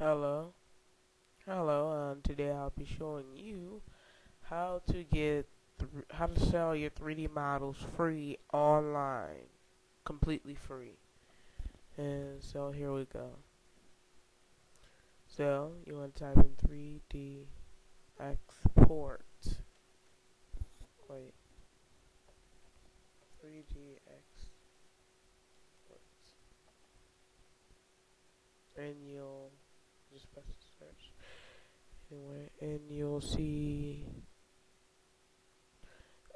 Hello. Hello, and today I'll be showing you how to get how to sell your 3D models free online, completely free. And so here we go. So you want to type in 3D export. Wait. 3D export. And you'll press search. Anyway, and you'll see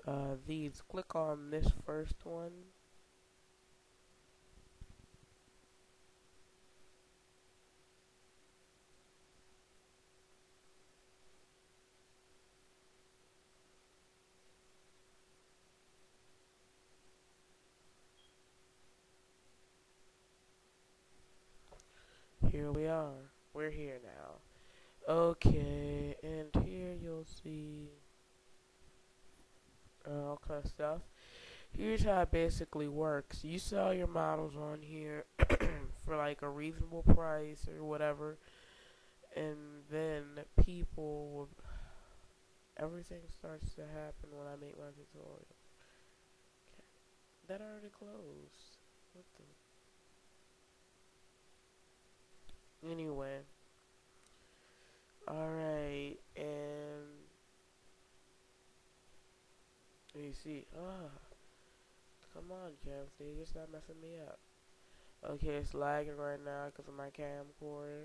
uh, these. Click on this first one. Here we are. We're here now. Okay, and here you'll see uh, all kind of stuff. Here's how it basically works. You sell your models on here for like a reasonable price or whatever, and then people will. Everything starts to happen when I make my tutorial. Okay. That already closed. What the? Anyway. Alright, and you see, ah, come on, Camsy, you stop messing me up. Okay, it's lagging right now because of my camcorder.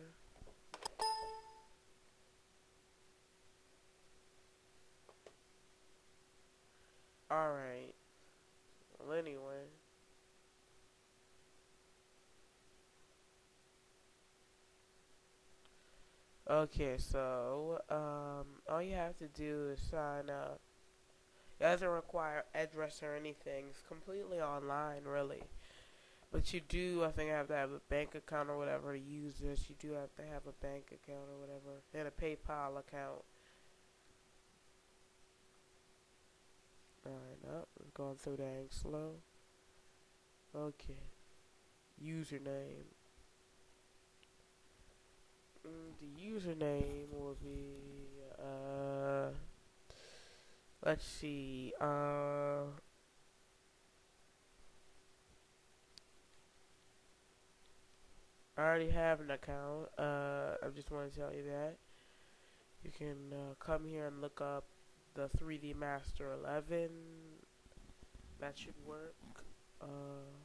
Alright, well anyway. Okay, so um, all you have to do is sign up. It doesn't require address or anything. It's completely online, really. But you do, I think, have to have a bank account or whatever to use this. You do have to have a bank account or whatever, and a PayPal account. Alright, up. Going through dang slow. Okay. Username. The username will be uh let's see uh I already have an account uh I just want to tell you that. You can uh, come here and look up the 3D Master 11 that should work. Uh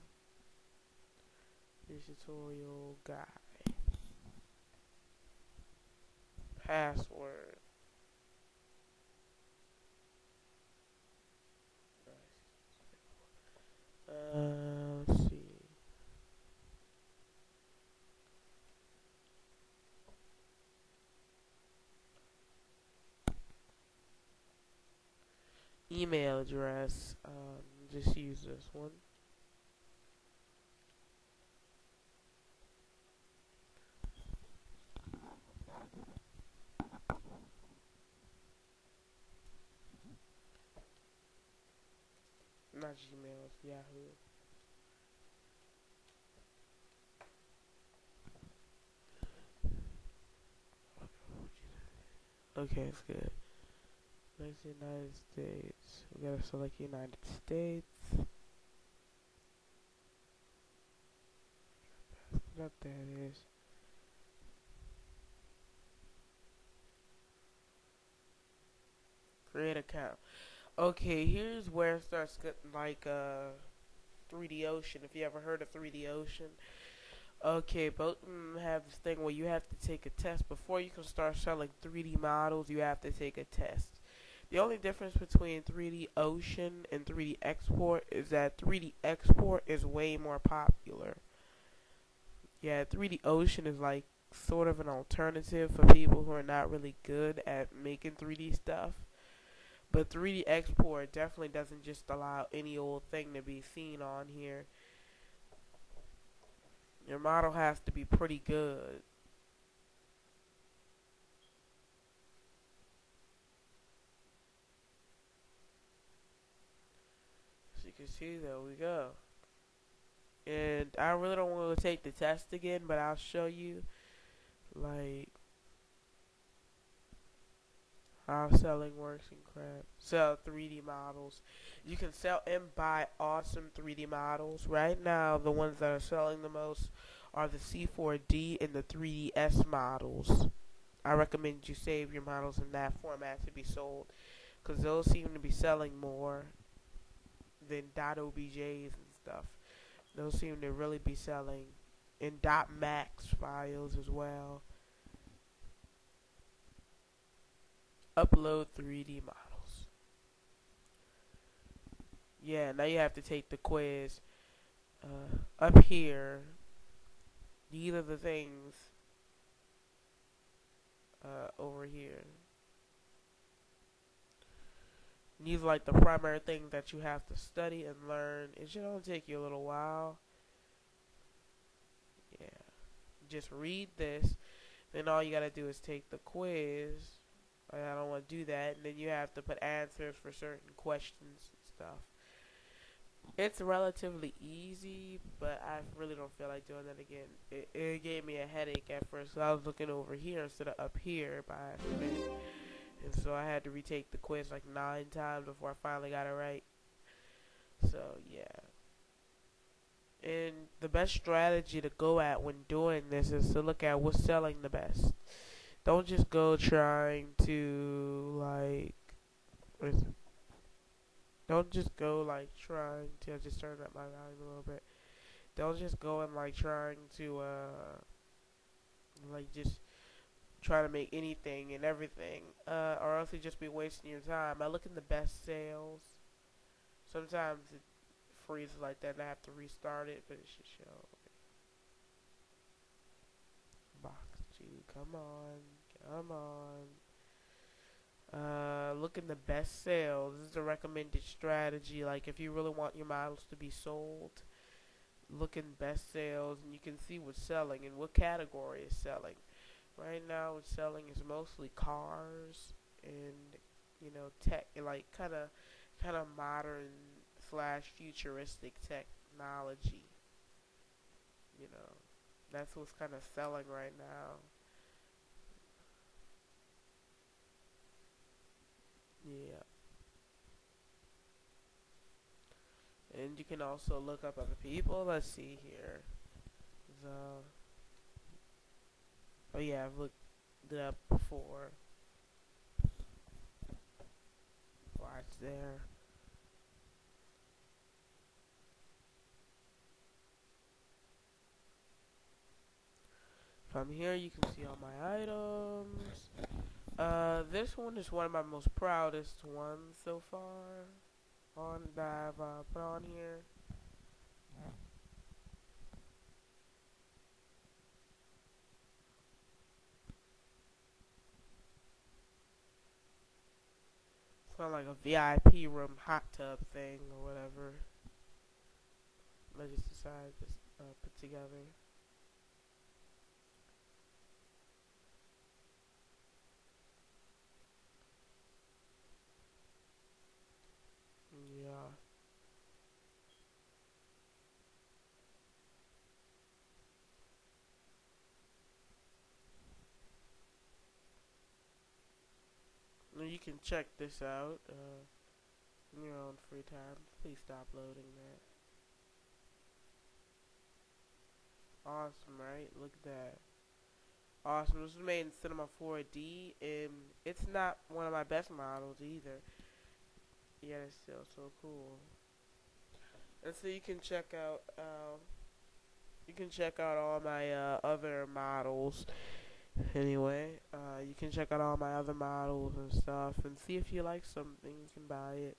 tutorial guide password. Uh, let's see. Email address. Um, just use this one. Not Gmail, it's Yahoo. Okay, it's good. Next, United States. We gotta select United States. What that is. Create account. Okay, here's where it starts getting like uh 3D Ocean. If you ever heard of 3D Ocean. Okay, both of them have this thing where you have to take a test before you can start selling 3D models. You have to take a test. The only difference between 3D Ocean and 3D Export is that 3D Export is way more popular. Yeah, 3D Ocean is like sort of an alternative for people who are not really good at making 3D stuff. But 3D export definitely doesn't just allow any old thing to be seen on here. Your model has to be pretty good. As you can see, there we go. And I really don't want to take the test again, but I'll show you. like how selling works and crap. Sell 3D models. You can sell and buy awesome 3D models. Right now, the ones that are selling the most are the C4D and the 3DS models. I recommend you save your models in that format to be sold because those seem to be selling more than .objs and stuff. Those seem to really be selling in .max files as well. Upload 3D models. Yeah, now you have to take the quiz. Uh, up here, these are the things uh, over here. These are like the primary things that you have to study and learn. It should only take you a little while. Yeah. Just read this. Then all you gotta do is take the quiz. I don't want to do that. And then you have to put answers for certain questions and stuff. It's relatively easy, but I really don't feel like doing that again. It, it gave me a headache at first. So I was looking over here instead of up here by accident. And so I had to retake the quiz like nine times before I finally got it right. So, yeah. And the best strategy to go at when doing this is to look at what's selling the best. Don't just go trying to, like, don't just go like trying to I just turn up my volume a little bit. Don't just go and like trying to uh like just try to make anything and everything, uh, or else you just be wasting your time. I look in the best sales. Sometimes it freezes like that, and I have to restart it, but it should show. Box two, come on, come on. Uh, look in the best sales. This is a recommended strategy. Like if you really want your models to be sold, look in best sales, and you can see what's selling and what category is selling. Right now, what's selling is mostly cars and you know tech, like kind of kind of modern slash futuristic technology. You know, that's what's kind of selling right now. Yeah. And you can also look up other people. Let's see here. The Oh yeah, I've looked it up before. Watch there. From here you can see all my items. Uh, this one is one of my most proudest ones so far on that I've uh, put on here. It's kind of like a VIP room hot tub thing or whatever. I just decided to uh, put together. Yeah. You can check this out uh, in your own free time. Please stop loading that. Awesome, right? Look at that. Awesome. This was made in Cinema 4D, and it's not one of my best models either. Yet it's still so cool. And so you can check out, uh, you can check out all my uh, other models Anyway, uh, you can check out all my other models and stuff and see if you like something, you can buy it.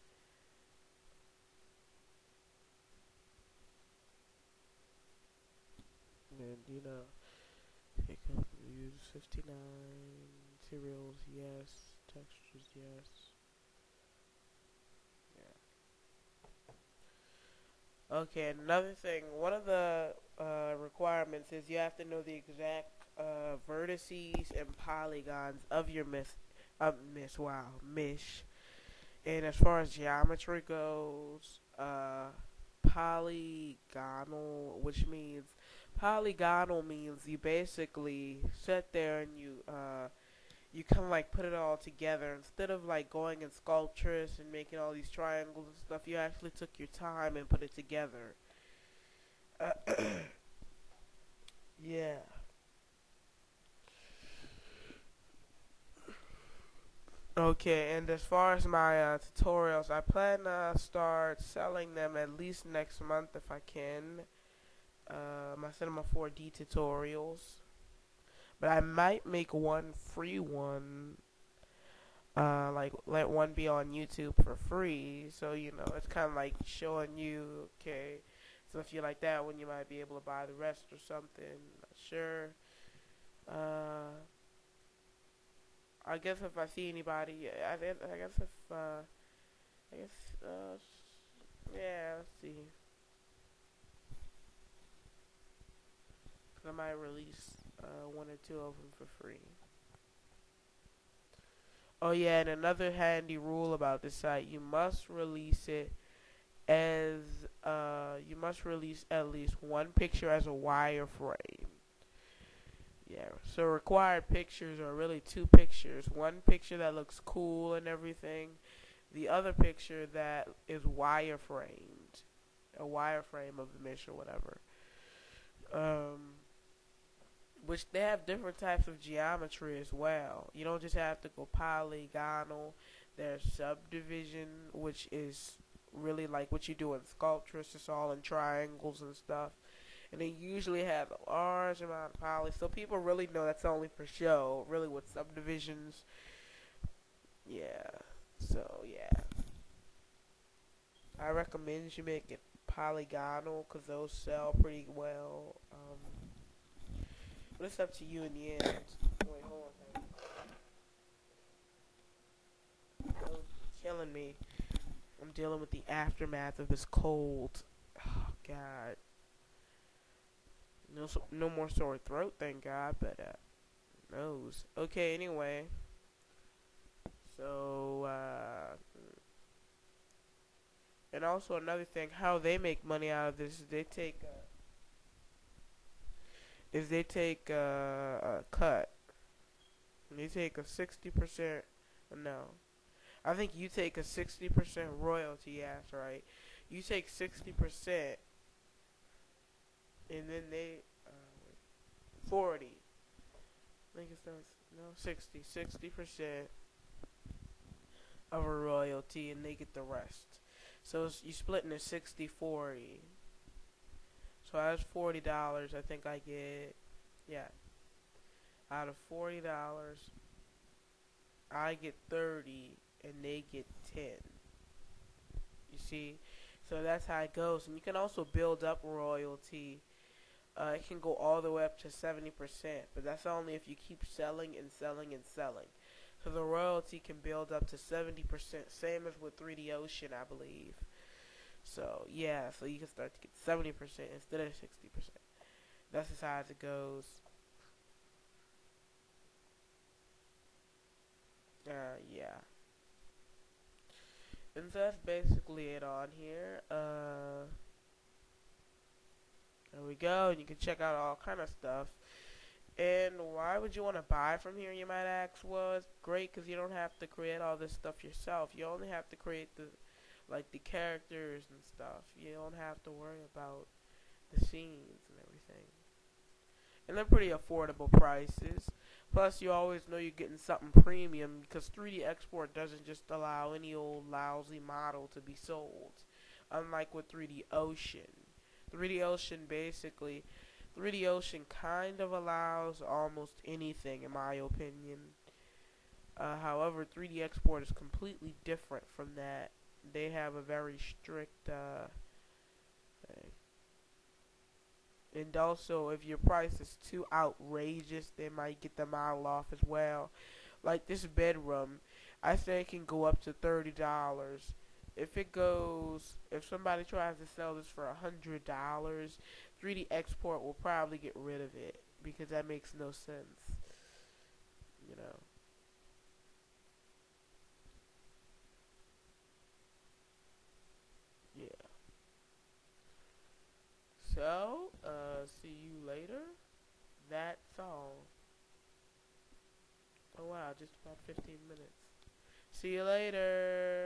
And, you know, pick up use 59, materials, yes, textures, yes. Yeah. Okay, another thing, one of the uh, requirements is you have to know the exact uh, vertices and polygons of your miss, uh, miss, wow, mesh. And as far as geometry goes, uh, polygonal, which means Polygonal means you basically sit there and you uh you kind of like put it all together instead of like going in Sculptris and making all these triangles and stuff. You actually took your time and put it together. Uh, yeah. Okay, and as far as my uh, tutorials, I plan to start selling them at least next month if I can. Uh, my Cinema 4D tutorials. But I might make one free one. Uh, like, let one be on YouTube for free. So, you know, it's kind of like showing you, okay, so if you like that one, you might be able to buy the rest or something. Not sure. Uh, I guess if I see anybody, I, guess, I guess if, uh, I guess, uh, yeah, let's see. I might release, uh, one or two of them for free. Oh yeah, and another handy rule about this site, you must release it as, uh, you must release at least one picture as a wireframe. Yeah, so required pictures are really two pictures. One picture that looks cool and everything, the other picture that is wireframed, a wireframe of the mission or whatever. Um, which they have different types of geometry as well. You don't just have to go polygonal. There's subdivision, which is really like what you do in Sculptris. It's all in triangles and stuff and they usually have a large amount of poly. So people really know that's only for show. Really, with subdivisions, yeah. So yeah, I recommend you make it polygonal because those sell pretty well. Um, but it's up to you in the end. Wait, hold on. killing me. I'm dealing with the aftermath of this cold. Oh God. No, no more sore throat, thank God. But uh, nose. Okay. Anyway. So uh, and also another thing, how they make money out of this is they take uh, is they take uh, a cut. They take a sixty percent. No, I think you take a sixty percent royalty. That's right. You take sixty percent and then they uh, 40 I think starts no 60 60 percent of a royalty and they get the rest. So you split into 60 40 so that's forty dollars I think I get yeah. Out of forty dollars I get 30 and they get 10 you see? So that's how it goes. And you can also build up royalty uh, it can go all the way up to 70%, but that's only if you keep selling and selling and selling. So the royalty can build up to 70%, same as with 3D Ocean, I believe. So, yeah, so you can start to get 70% instead of 60%. That's as high as it goes. Uh, yeah. And so that's basically it on here. Uh... There we go. And you can check out all kind of stuff. And why would you want to buy from here, you might ask? Well, it's great because you don't have to create all this stuff yourself. You only have to create the, like, the characters and stuff. You don't have to worry about the scenes and everything. And they're pretty affordable prices. Plus, you always know you're getting something premium because 3D Export doesn't just allow any old lousy model to be sold. Unlike with 3D Ocean 3D Ocean basically 3D Ocean kind of allows almost anything in my opinion. Uh, however, 3D Export is completely different from that. They have a very strict uh. And also, if your price is too outrageous, they might get the model off as well. Like this bedroom, I think can go up to $30 if it goes, if somebody tries to sell this for a hundred dollars, 3D Export will probably get rid of it because that makes no sense. You know. Yeah. So, uh, see you later. That's all. Oh wow, just about 15 minutes. See you later.